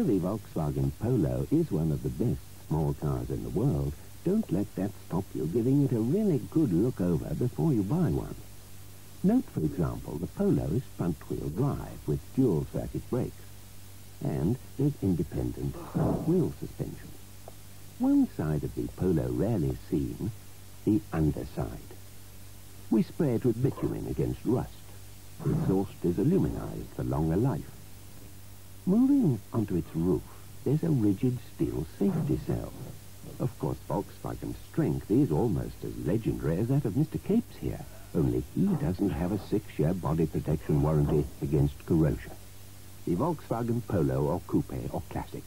The Volkswagen Polo is one of the best small cars in the world. Don't let that stop you giving it a really good look over before you buy one. Note, for example, the Polo is front-wheel drive with dual-circuit brakes. And there's independent wheel suspension. One side of the Polo rarely seen, the underside. We spray it with bitumen against rust. The exhaust is aluminized for longer life. Moving onto its roof, there's a rigid steel safety cell. Of course, Volkswagen's strength is almost as legendary as that of Mr. Capes here, only he doesn't have a six-year body protection warranty against corrosion. The Volkswagen Polo or Coupe or Classic,